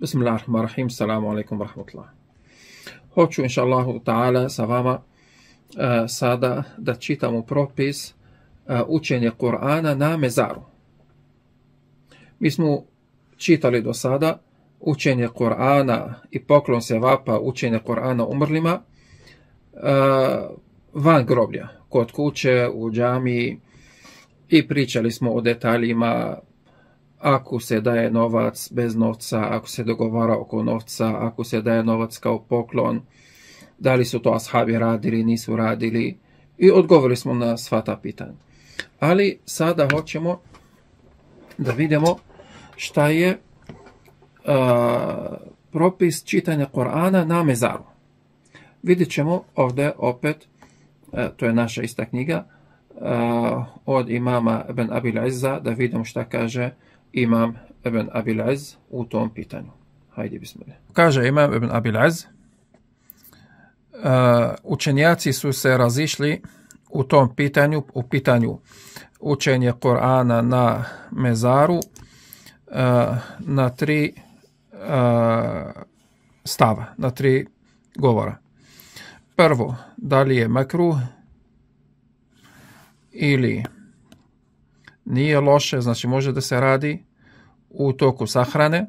Bismillahirrahmanirrahim. Salamu alaikum rahmatullah. Hoću, inša Allahu ta'ala, sa vama uh, sada da čitamo propis uh, učenje Kur'ana na mezaru. Mi smo čitali do sada učenje Kur'ana i poklon se vapa učenje Kur'ana umrlima uh, van groblja, kod kuće, u džami i pričali smo o detaljima ako se daje novac bez novca, ako se dogovara oko novca, ako se daje novac kao poklon, da li su to ashabi radili, nisu radili i odgovorili smo na sva ta pitanja. Ali sada hoćemo da vidimo šta je uh, propis čitanja Korana na mezaru. Vidjet ćemo ovdje opet, to je naša ista knjiga, uh, od imama Ibn Abil Izza, da vidimo šta kaže imam Ibn Abil Az u tom pitanju. Hajde, bismillah. Kaže imam Ibn Abil Az, uh, učenjaci su se razišli u tom pitanju, u pitanju učenje Korana na mezaru uh, na tri uh, stava, na tri govora. Prvo, da li je makruh ili nije loše, znači može da se radi u toku sahrane.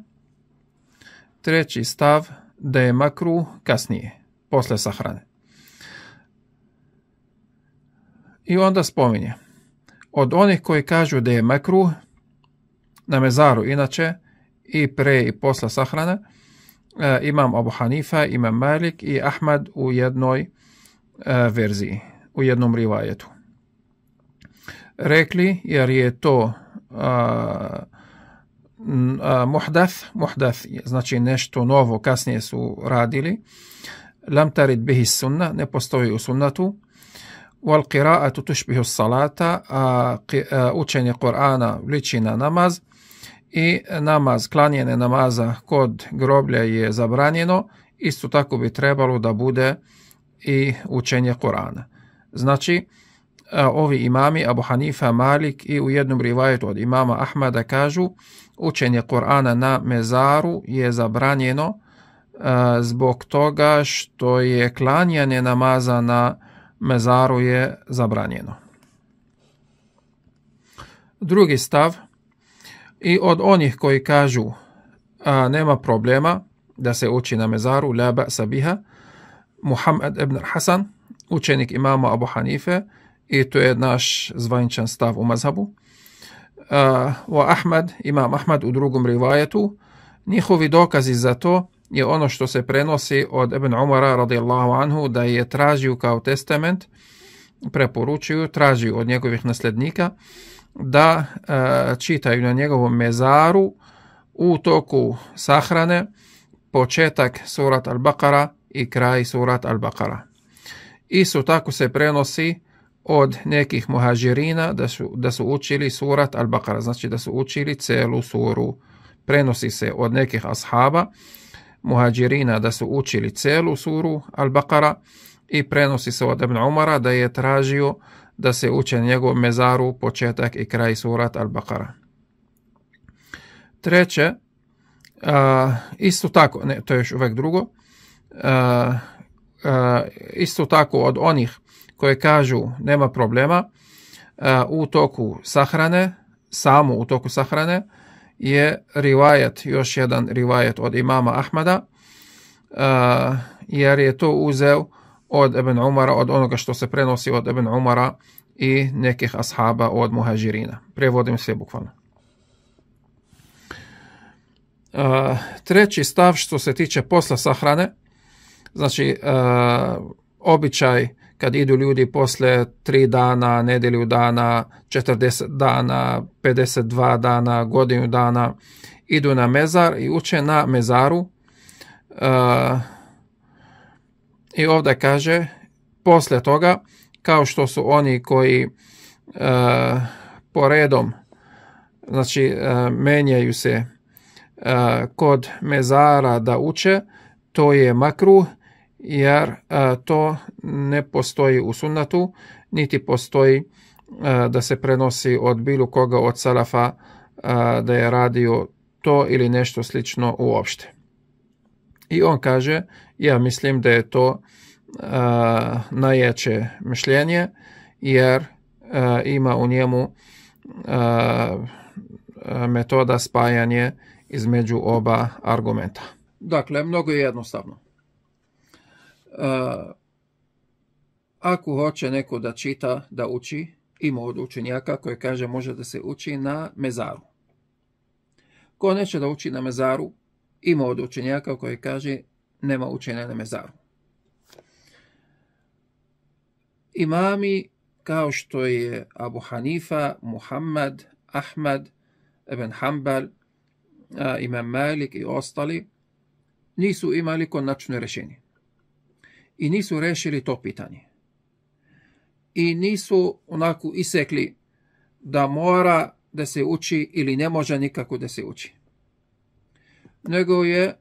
Treći stav, da je makru kasnije, posle sahrane. I onda spominje, od onih koji kažu da je makru na mezaru inače i pre i posle sahrane, e, imam Abu Hanifa, imam Malik i Ahmad u jednoj e, verziji, u jednom rivajetu rekli, jer je to a, muhdath, muhdath znači nešto novo, kasnije su radili, lam tarid bihi sunna, ne postoji u sunnatu, wal qira'atu tushbihu salata, a, učenje Kur'ana liči na namaz, i namaz, klanjene namaza kod groblja je zabranjeno, isto tako bi trebalo da bude i učenje Kur'ana. Znači, ovi imami Abu Hanifa, Malik i u jednom rivajetu od imama Ahmada kažu učenje Kur'ana na mezaru je zabranjeno zbog toga što je klanjanje namaza na mezaru je zabranjeno. Drugi stav i od onih koji kažu a, nema problema da se uči na mezaru la ba'sa biha Muhammad ibn Hasan učenik imama Abu Hanife i to je naš zvaničan stav u mazhabu. Uh, Ahmad, imam Ahmad u drugom rivajetu, njihovi dokazi za to je ono što se prenosi od Ibn Umara radijallahu anhu da je tražio kao testament, preporučuju, tražio od njegovih nasljednika da uh, čitaju na njegovom mezaru u toku sahrane početak surat al-Baqara i kraj surat al-Baqara. Isto tako se prenosi od nekih muhađirina da su, da su učili surat Al-Baqara, znači da su učili celu suru. Prenosi se od nekih ashaba muhađirina da su učili celu suru Al-Baqara i prenosi se od Ibn Umara da je tražio da se uče njegov mezaru početak i kraj surat Al-Baqara. Treće, uh, isto tako, ne, to je još uvek drugo, uh, isto tako od onih koje kažu nema problema u toku sahrane, samo u toku sahrane, je rivajet, još jedan rivajet od imama Ahmada, jer je to uzeo od Ibn Umara, od onoga što se prenosi od Ibn Umara i nekih ashaba od muhađirina. Prevodim sve bukvalno. Treći stav što se tiče posla sahrane, znači običaj kad idu ljudi posle 3 dana, nedelju dana, 40 dana, 52 dana, godinu dana, idu na mezar i uče na mezaru. Uh, I ovdje kaže, posle toga, kao što su oni koji uh, poredom, znači uh, menjaju se kod mezara da uče, to je makruh, jer to ne postoji u sunnatu, niti postoji da se prenosi od bilo koga od salafa da je radio to ili nešto slično uopšte. I on kaže, ja mislim da je to najjače mišljenje, jer ima u njemu metoda spajanje između oba argumenta. Dakle, mnogo je jednostavno. Ako hoće neko da čita, da uči, ima od učenjaka koji kaže može da se uči na mezaru. Ko neće da uči na mezaru, ima od učenjaka koji kaže nema učenja na mezaru. Imami kao što je Abu Hanifa, Muhammad, Ahmad, Ibn Hanbal, Imam Malik i ostali, nisu imali konačno rješenje. I nisu rešili to pitanje. I nisu onako isekli da mora da se uči ili ne može nikako da se uči. Nego je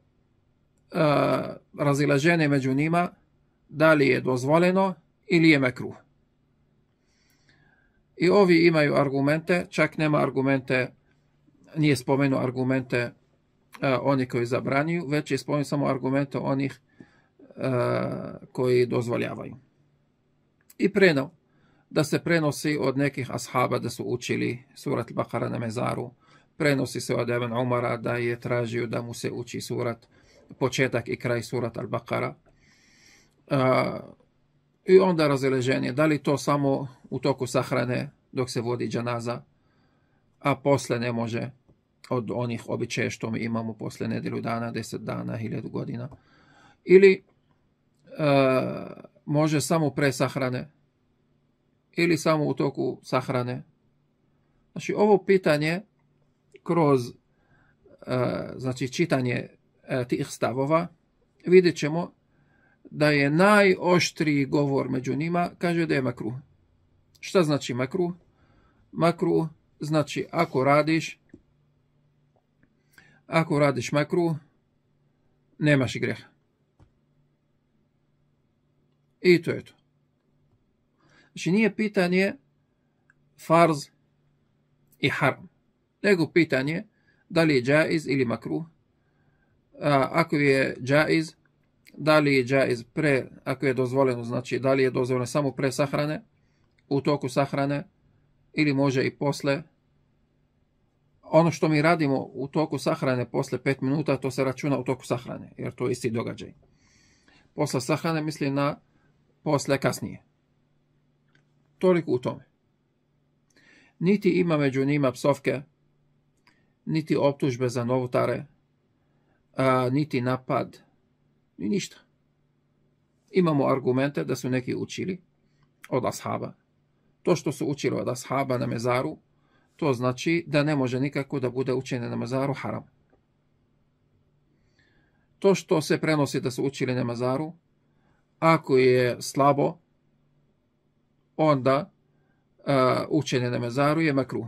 a, razilaženje među njima da li je dozvoljeno ili je mekruh. I ovi imaju argumente, čak nema argumente, nije spomenuo argumente oni koji zabranjuju, već je spomenuo samo argumente onih koji dozvoljavaju. I preno, da se prenosi od nekih ashaba da su učili surat Bakara na mezaru, prenosi se od Eben Umara da je tražio da mu se uči surat, početak i kraj surat Al-Bakara. I onda razileženje, da li to samo u toku sahrane dok se vodi džanaza, a posle ne može od onih običaja što mi imamo posle nedjelju dana, deset dana, hiljadu godina. Ili e, može samo pre sahrane, ili samo u toku sahrane. Znači, ovo pitanje kroz e, znači, čitanje e, tih stavova vidjet ćemo da je najoštriji govor među njima, kaže da je makruh. Šta znači makruh? Makruh znači ako radiš ako radiš makruh, nemaš greha. I to je to. Znači nije pitanje farz i haram, nego pitanje da li je džaiz ili makruh. ako je džaiz, da li je džaiz pre, ako je dozvoljeno, znači da li je dozvoljeno samo pre sahrane, u toku sahrane, ili može i posle. Ono što mi radimo u toku sahrane posle 5 minuta, to se računa u toku sahrane, jer to je isti događaj. Posle sahrane misli na posle kasnije. Toliko u tome. Niti ima među njima psovke, niti optužbe za novotare, a, niti napad, ni ništa. Imamo argumente da su neki učili od ashaba. To što su učili od ashaba na mezaru, to znači da ne može nikako da bude učenje na mezaru haram. To što se prenosi da su učili na mezaru, ako je slabo, onda uh, učenje na mezaru je makruh.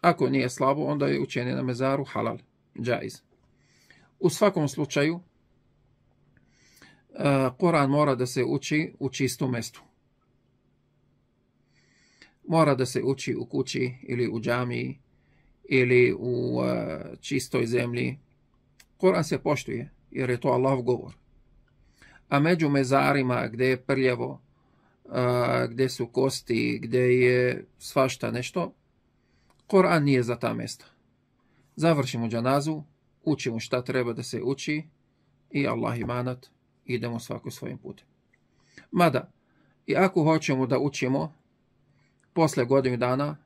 Ako nije slabo, onda je učenje na mezaru halal, džaiz. U svakom slučaju, uh, Koran mora da se uči u čistom mestu. Mora da se uči u kući ili u džamiji ili u uh, čistoj zemlji. Koran se poštuje jer je to Allahov govor. A među mezarima gdje je prljevo, gdje su kosti, gdje je svašta nešto, Koran nije za ta mjesta. Završimo džanazu, učimo šta treba da se uči i Allah imanat, idemo svako svojim putem. Mada, i ako hoćemo da učimo, posle godinu dana,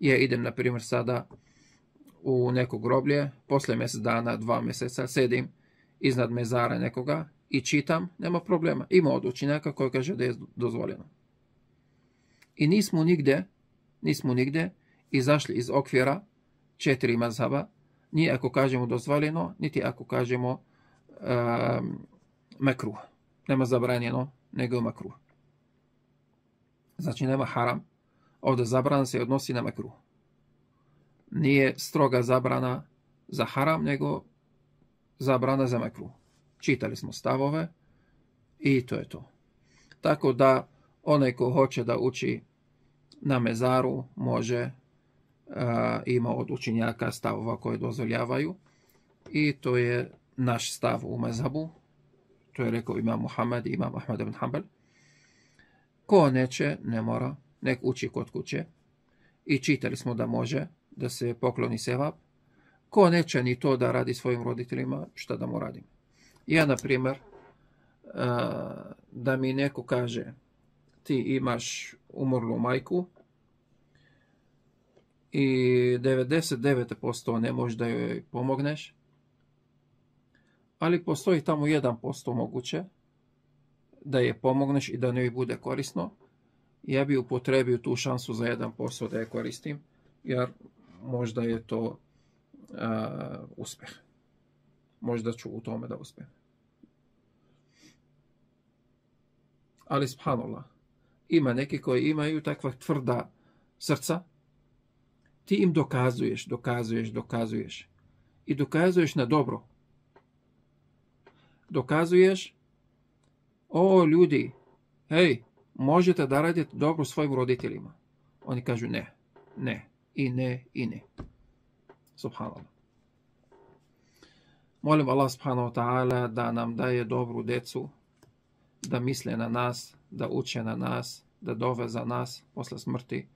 je idem, na primjer, sada u neko groblje, posle mjesec dana, dva mjeseca, sedim iznad mezara nekoga i čitam, nema problema. Ima od učenjaka koji kaže da je dozvoljeno. I nismo nigde, nismo nigde izašli iz okvira četiri mazhaba, ni ako kažemo dozvoljeno, niti ako kažemo um, mekruh. Nema zabranjeno, nego makruh. Znači nema haram. Ovdje zabrana se odnosi na mekruh. Nije stroga zabrana za haram, nego zabrana za mekruh. Čitali smo stavove i to je to. Tako da onaj ko hoće da uči na mezaru može ima od učenjaka stavova koje dozvoljavaju i to je naš stav u mezabu To je rekao imam Muhammed i imam Ahmed ibn Hanbal. Ko neće, ne mora, nek uči kod kuće. I čitali smo da može, da se pokloni sevap. Ko neće ni to da radi svojim roditeljima, šta da mu radim? Ja, na primjer, da mi neko kaže ti imaš umrlu majku i 99% ne možeš da joj pomogneš, ali postoji tamo 1% moguće da je pomogneš i da njoj bude korisno, ja bi upotrebio tu šansu za 1% da je koristim, jer možda je to uh, uspeh. Možda ću u tome da uspijem. Ali subhanallah, ima neki koji imaju takva tvrda srca, ti im dokazuješ, dokazuješ, dokazuješ. I dokazuješ na dobro. Dokazuješ, o ljudi, hej, možete da radite dobro svojim roditeljima. Oni kažu ne, ne, i ne, i ne. Subhanallah. Molim Allah subhanahu wa ta'ala da nam daje dobru decu, da misle na nas, da uče na nas, da dove za nas posle smrti,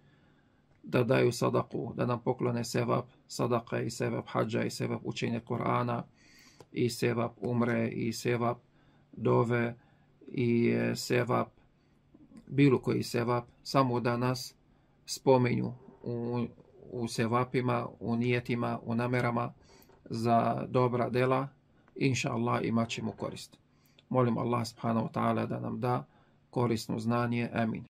da daju sadaku, da nam poklone sevap sadaka i sevap hađa i sevap učenja Korana i sevap umre i sevap dove i e, sevap bilo koji sevap, samo da nas spomenju u, u sevapima, u nijetima, u namerama za dobra dela, inša Allah imat ćemo korist. Molim Allah subhanahu wa ta'ala da nam da korisno znanje. Amin.